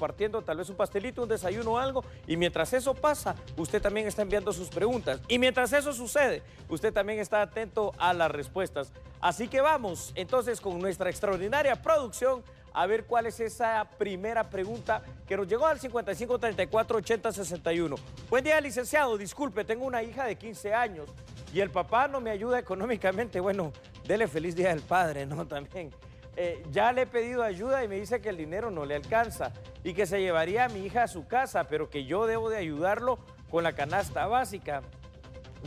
compartiendo tal vez un pastelito, un desayuno o algo, y mientras eso pasa, usted también está enviando sus preguntas. Y mientras eso sucede, usted también está atento a las respuestas. Así que vamos entonces con nuestra extraordinaria producción a ver cuál es esa primera pregunta que nos llegó al 5534-8061. Buen día, licenciado. Disculpe, tengo una hija de 15 años y el papá no me ayuda económicamente. Bueno, dele feliz día del padre, ¿no? También. Eh, ya le he pedido ayuda y me dice que el dinero no le alcanza y que se llevaría a mi hija a su casa, pero que yo debo de ayudarlo con la canasta básica.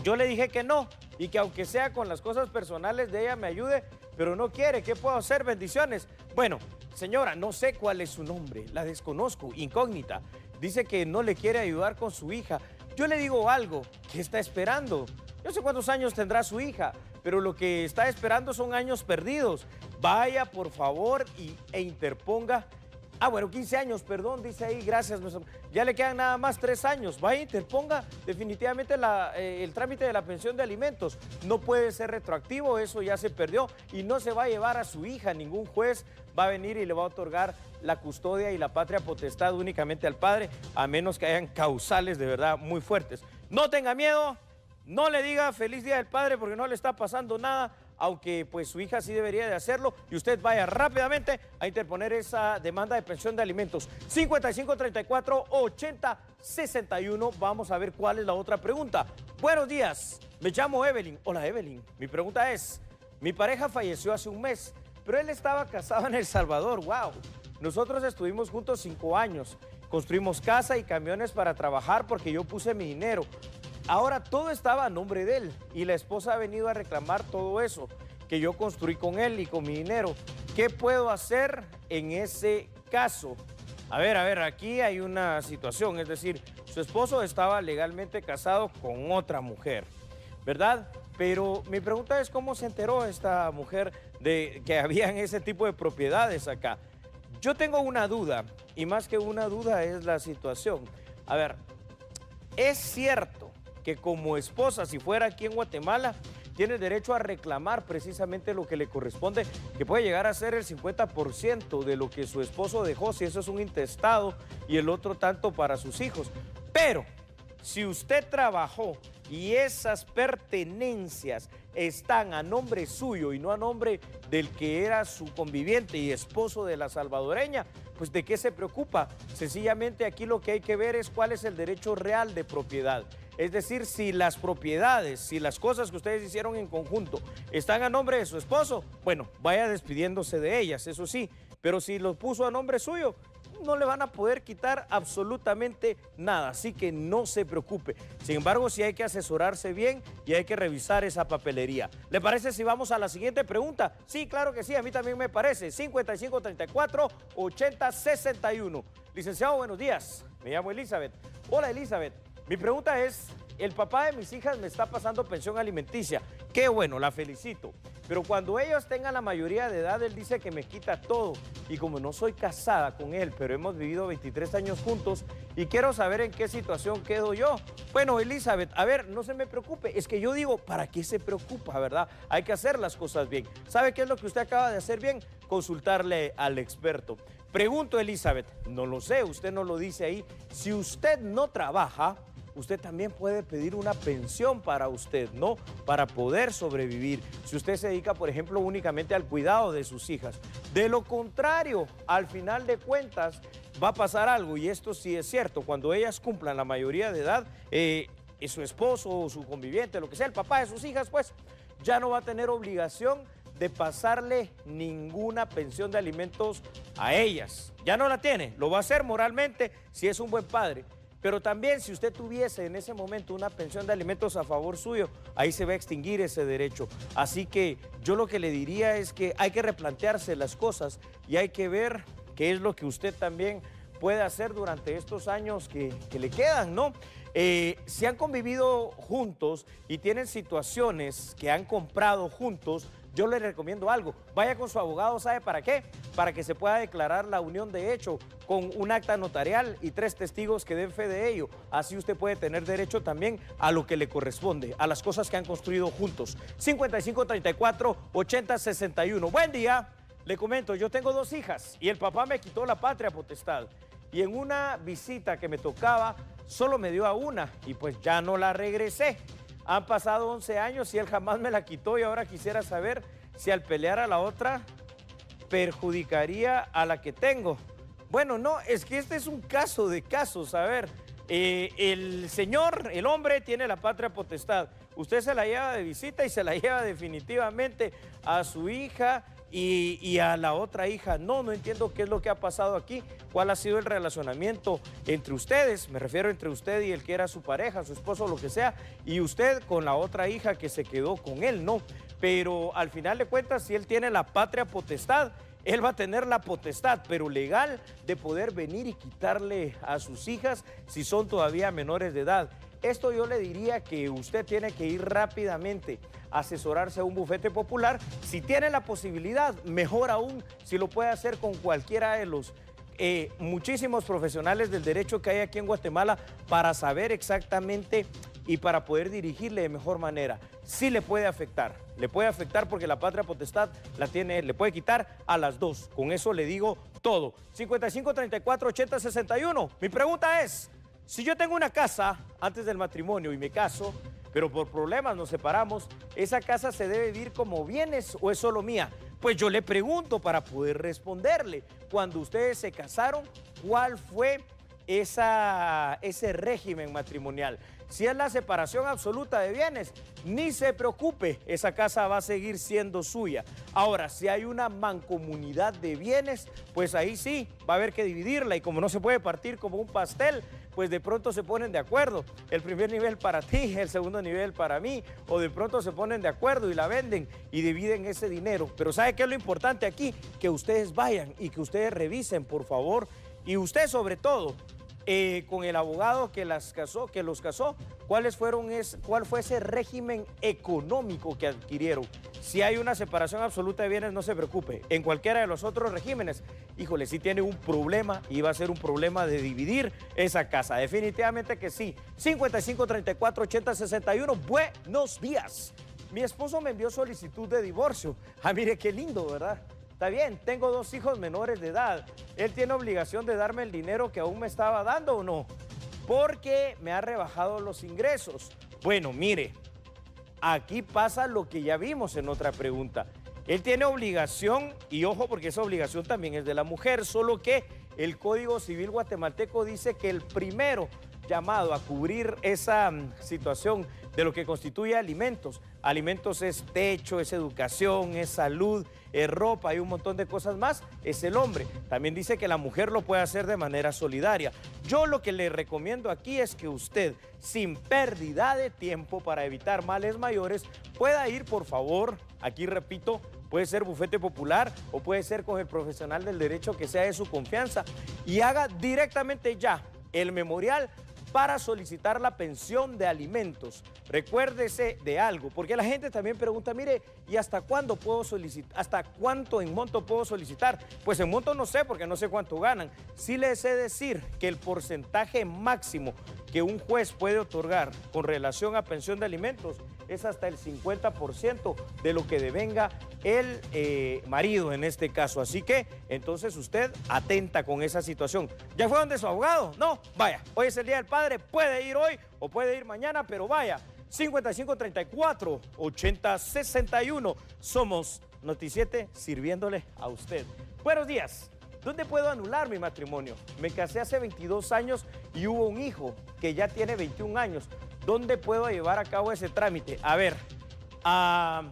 Yo le dije que no y que aunque sea con las cosas personales de ella me ayude, pero no quiere. ¿Qué puedo hacer? Bendiciones. Bueno, Señora, no sé cuál es su nombre, la desconozco, incógnita. Dice que no le quiere ayudar con su hija. Yo le digo algo, ¿qué está esperando? Yo sé cuántos años tendrá su hija, pero lo que está esperando son años perdidos. Vaya, por favor, y, e interponga Ah, bueno, 15 años, perdón, dice ahí, gracias. Ya le quedan nada más tres años. Vaya, interponga definitivamente eh, el trámite de la pensión de alimentos. No puede ser retroactivo, eso ya se perdió y no se va a llevar a su hija. Ningún juez va a venir y le va a otorgar la custodia y la patria potestad únicamente al padre, a menos que hayan causales de verdad muy fuertes. No tenga miedo, no le diga feliz día del padre porque no le está pasando nada aunque pues su hija sí debería de hacerlo y usted vaya rápidamente a interponer esa demanda de pensión de alimentos. 5534 8061. Vamos a ver cuál es la otra pregunta. Buenos días, me llamo Evelyn. Hola Evelyn, mi pregunta es, mi pareja falleció hace un mes, pero él estaba casado en El Salvador, wow. Nosotros estuvimos juntos cinco años. Construimos casa y camiones para trabajar porque yo puse mi dinero. Ahora todo estaba a nombre de él y la esposa ha venido a reclamar todo eso que yo construí con él y con mi dinero. ¿Qué puedo hacer en ese caso? A ver, a ver, aquí hay una situación, es decir, su esposo estaba legalmente casado con otra mujer, ¿verdad? Pero mi pregunta es cómo se enteró esta mujer de que habían ese tipo de propiedades acá. Yo tengo una duda, y más que una duda es la situación. A ver, es cierto que como esposa, si fuera aquí en Guatemala, tiene derecho a reclamar precisamente lo que le corresponde, que puede llegar a ser el 50% de lo que su esposo dejó, si eso es un intestado, y el otro tanto para sus hijos. Pero si usted trabajó y esas pertenencias están a nombre suyo y no a nombre del que era su conviviente y esposo de la salvadoreña, pues ¿de qué se preocupa? Sencillamente aquí lo que hay que ver es cuál es el derecho real de propiedad. Es decir, si las propiedades, si las cosas que ustedes hicieron en conjunto están a nombre de su esposo, bueno, vaya despidiéndose de ellas, eso sí. Pero si lo puso a nombre suyo, no le van a poder quitar absolutamente nada, así que no se preocupe. Sin embargo, sí hay que asesorarse bien y hay que revisar esa papelería. ¿Le parece si vamos a la siguiente pregunta? Sí, claro que sí, a mí también me parece. 5534-8061. Licenciado, buenos días. Me llamo Elizabeth. Hola, Elizabeth. Mi pregunta es, el papá de mis hijas me está pasando pensión alimenticia. Qué bueno, la felicito. Pero cuando ellos tengan la mayoría de edad, él dice que me quita todo. Y como no soy casada con él, pero hemos vivido 23 años juntos y quiero saber en qué situación quedo yo. Bueno, Elizabeth, a ver, no se me preocupe. Es que yo digo, ¿para qué se preocupa, verdad? Hay que hacer las cosas bien. ¿Sabe qué es lo que usted acaba de hacer bien? Consultarle al experto. Pregunto, Elizabeth, no lo sé, usted no lo dice ahí. Si usted no trabaja, usted también puede pedir una pensión para usted, ¿no? Para poder sobrevivir. Si usted se dedica, por ejemplo, únicamente al cuidado de sus hijas. De lo contrario, al final de cuentas, va a pasar algo, y esto sí es cierto, cuando ellas cumplan la mayoría de edad, eh, su esposo o su conviviente, lo que sea, el papá de sus hijas, pues ya no va a tener obligación de pasarle ninguna pensión de alimentos a ellas. Ya no la tiene, lo va a hacer moralmente si es un buen padre. Pero también si usted tuviese en ese momento una pensión de alimentos a favor suyo, ahí se va a extinguir ese derecho. Así que yo lo que le diría es que hay que replantearse las cosas y hay que ver qué es lo que usted también puede hacer durante estos años que, le quedan, ¿no? Eh, si han convivido juntos y tienen situaciones que han comprado juntos, yo le recomiendo algo. Vaya con su abogado, ¿sabe para qué? Para que se pueda declarar la unión de hecho con un acta notarial y tres testigos que den fe de ello. Así usted puede tener derecho también a lo que le corresponde, a las cosas que han construido juntos. 5534-8061. Buen día. Le comento, yo tengo dos hijas y el papá me quitó la patria potestad. y en una visita que me tocaba solo me dio a una y pues ya no la regresé. Han pasado 11 años y él jamás me la quitó y ahora quisiera saber si al pelear a la otra perjudicaría a la que tengo. Bueno, no, es que este es un caso de casos. A ver, eh, el señor, el hombre, tiene la patria potestad. Usted se la lleva de visita y se la lleva definitivamente a su hija y, a la otra hija. No, no entiendo qué es lo que ha pasado aquí, cuál ha sido el relacionamiento entre ustedes, me refiero entre usted y el que era su pareja, su esposo, lo que sea, y usted con la otra hija que se quedó con él, no. Pero al final de cuentas, si él tiene la patria potestad, él va a tener la potestad, pero legal, de poder venir y quitarle a sus hijas si son todavía menores de edad. Esto yo le diría que usted tiene que ir rápidamente a asesorarse a un bufete popular. Si tiene la posibilidad, mejor aún si lo puede hacer con cualquiera de los eh, muchísimos profesionales del derecho que hay aquí en Guatemala para saber exactamente y para poder dirigirle de mejor manera. Sí le puede afectar, le puede afectar porque la patria potestad la tiene, le puede quitar a las dos. Con eso le digo todo. 55 34 80 61. Mi pregunta es, si yo tengo una casa antes del matrimonio y me caso, pero por problemas nos separamos, ¿esa casa se debe vivir como bienes o es solo mía? Pues yo le pregunto para poder responderle. Cuando ustedes se casaron, ¿cuál fue esa, ese régimen matrimonial? Si es la separación absoluta de bienes, ni se preocupe, esa casa va a seguir siendo suya. Ahora, si hay una mancomunidad de bienes, pues ahí sí, va a haber que dividirla y como no se puede partir como un pastel, pues de pronto se ponen de acuerdo. El primer nivel para ti, el segundo nivel para mí, o de pronto se ponen de acuerdo y la venden y dividen ese dinero. Pero ¿sabe qué es lo importante aquí? Que ustedes vayan y que ustedes revisen, por favor, y usted sobre todo, eh, con el abogado que las casó, que los casó, cuáles fueron es, cuál fue ese régimen económico que adquirieron. Si hay una separación absoluta de bienes, no se preocupe. En cualquiera de los otros regímenes, híjole, si tiene un problema y va a ser un problema de dividir esa casa. Definitivamente que sí. 55 34 80 61. Buenos días. Mi esposo me envió solicitud de divorcio. Ah, mire qué lindo, ¿verdad? Está bien, tengo dos hijos menores de edad. ¿Él tiene obligación de darme el dinero que aún me estaba dando o no? Porque me ha rebajado los ingresos. Bueno, mire, aquí pasa lo que ya vimos en otra pregunta. Él tiene obligación, y ojo porque esa obligación también es de la mujer, solo que el Código Civil guatemalteco dice que el primero llamado a cubrir esa mm, situación de lo que constituye alimentos. Alimentos es techo, es educación, es salud, es ropa y un montón de cosas más, es el hombre. También dice que la mujer lo puede hacer de manera solidaria. Yo lo que le recomiendo aquí es que usted, sin pérdida de tiempo para evitar males mayores, pueda ir, por favor, aquí repito, puede ser bufete popular o puede ser con el profesional del derecho que sea de su confianza y haga directamente ya el memorial para solicitar la pensión de alimentos. Recuérdese de algo, porque la gente también pregunta, mire, ¿y hasta cuándo puedo solicitar? ¿Hasta cuánto en monto puedo solicitar? Pues en monto no sé, porque no sé cuánto ganan. Sí les sé decir que el porcentaje máximo que un juez puede otorgar con relación a pensión de alimentos es hasta el 50% de lo que devenga el eh, marido en este caso. Así que entonces usted atenta con esa situación. ¿Ya fue donde su abogado? No, vaya, hoy es el Día del Padre, puede ir hoy o puede ir mañana, pero vaya, 5534 8061. Somos Noticiete sirviéndole a usted. Buenos días. ¿Dónde puedo anular mi matrimonio? Me casé hace 22 años y hubo un hijo que ya tiene 21 años. ¿Dónde puedo llevar a cabo ese trámite? A ver, ah,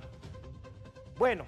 bueno,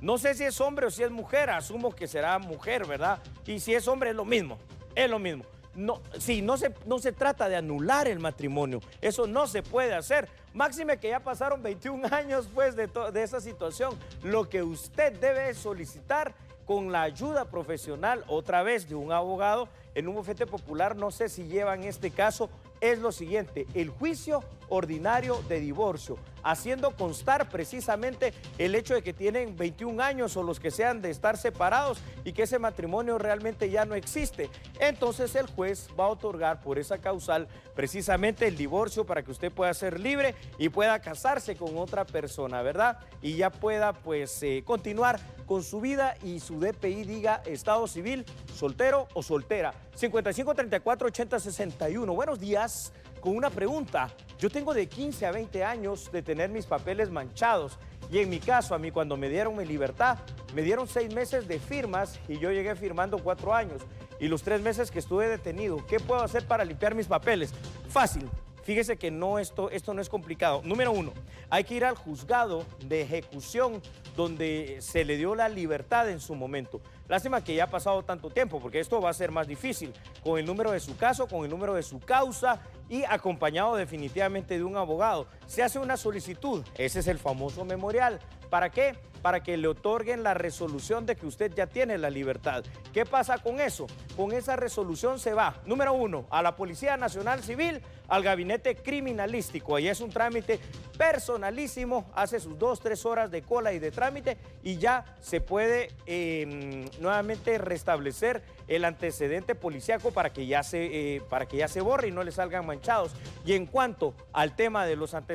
no sé si es hombre o si es mujer, asumo que será mujer, ¿verdad? Y si es hombre es lo mismo, es lo mismo. No, sí, no se, trata de anular el matrimonio, eso no se puede hacer. Máxime que ya pasaron 21 años pues de, de esa situación. Lo que usted debe solicitar con la ayuda profesional otra vez de un abogado en un bufete popular, no sé si lleva en este caso, es lo siguiente, el juicio ordinario de divorcio, haciendo constar precisamente el hecho de que tienen 21 años o los que sean de estar separados y que ese matrimonio realmente ya no existe. Entonces el juez va a otorgar por esa causal precisamente el divorcio para que usted pueda ser libre y pueda casarse con otra persona, ¿verdad? Y ya pueda pues eh, continuar con su vida y su DPI diga estado civil, soltero o soltera. 5534-8061. Buenos días, con una pregunta. Yo tengo de 15 a 20 años de tener mis papeles manchados y en mi caso, a mí cuando me dieron mi libertad, me dieron seis meses de firmas y yo llegué firmando cuatro años. Y los tres meses que estuve detenido, ¿qué puedo hacer para limpiar mis papeles? Fácil, Fíjese que no, esto, esto no es complicado. Número uno, hay que ir al juzgado de ejecución donde se le dio la libertad en su momento. Lástima que ya ha pasado tanto tiempo, porque esto va a ser más difícil, con el número de su caso, con el número de su causa y acompañado definitivamente de un abogado. Se hace una solicitud, ese es el famoso memorial. ¿Para qué? Para que le otorguen la resolución de que usted ya tiene la libertad. ¿Qué pasa con eso? Con esa resolución se va, número uno, a la Policía Nacional Civil, al Gabinete Criminalístico. Ahí es un trámite personalísimo, hace sus dos, tres horas de cola y de trámite y ya se puede em, nuevamente restablecer el antecedente policíaco para que, ya se, eh, para que ya se borre y no le salgan manchados. Y en cuanto al tema de los antecedentes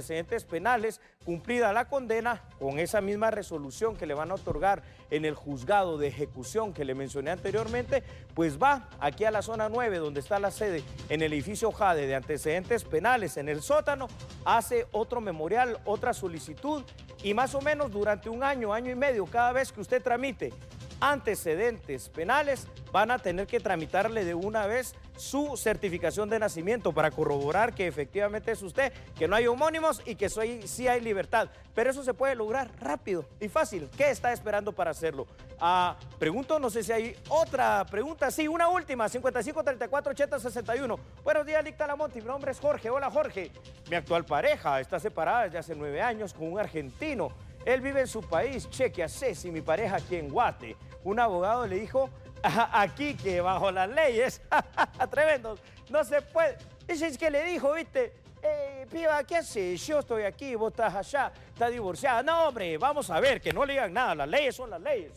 penales, cumplida la condena, con esa misma resolución que le van a otorgar en el juzgado de ejecución que le mencioné anteriormente, pues va aquí a la zona 9, donde está la sede, en el edificio JADE de antecedentes penales, en el sótano, hace otro memorial, otra solicitud y más o menos durante un año, año y medio, cada vez que usted tramite antecedentes penales, van a tener que tramitarle de una vez su certificación de nacimiento para corroborar que efectivamente es usted, que no hay homónimos y que soy, sí hay libertad. Pero eso se puede lograr rápido y fácil. ¿Qué está esperando para hacerlo? Ah, pregunto, no sé si hay otra pregunta. Sí, una última, 55 34 80 61. Buenos días, Licta Lamonti. Mi nombre es Jorge. Hola, Jorge. Mi actual pareja está separada desde hace nueve años con un argentino. Él vive en su país, cheque a Ceci, mi pareja aquí en Guate. Un abogado le dijo aquí que bajo las leyes, tremendos, no se puede. Ese es que le dijo, viste, eh, piba, ¿qué haces? Yo estoy aquí, vos estás allá, estás divorciada. No, hombre, vamos a ver, que no le digan nada, las leyes son las leyes.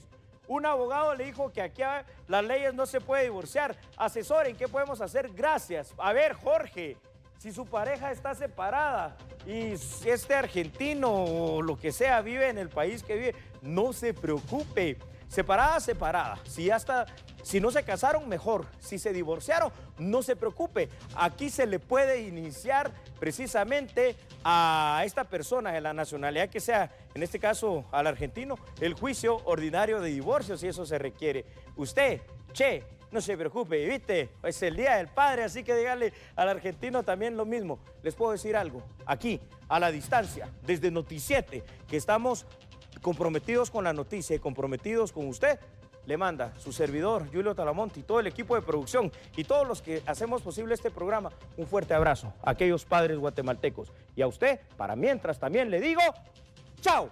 Un abogado le dijo que aquí las leyes no se puede divorciar. Asesoren, ¿qué podemos hacer? Gracias. A ver, Jorge, si su pareja está separada y este argentino o lo que sea vive en el país que vive, no se preocupe. Separada, separada. Si ya si no se casaron, mejor. Si se divorciaron, no se preocupe. Aquí se le puede iniciar precisamente a esta persona de la nacionalidad que sea, en este caso al argentino, el juicio ordinario de divorcio, si eso se requiere. Usted, che, no se preocupe, ¿viste? Es el Día del Padre, así que dígale al argentino también lo mismo. Les puedo decir algo, aquí, a la distancia, desde Noticiete, que estamos comprometidos con la noticia y comprometidos con usted, le manda su servidor, Julio Talamonti, todo el equipo de producción y todos los que hacemos posible este programa, un fuerte abrazo a aquellos padres guatemaltecos. Y a usted, para mientras también le digo, ¡chao!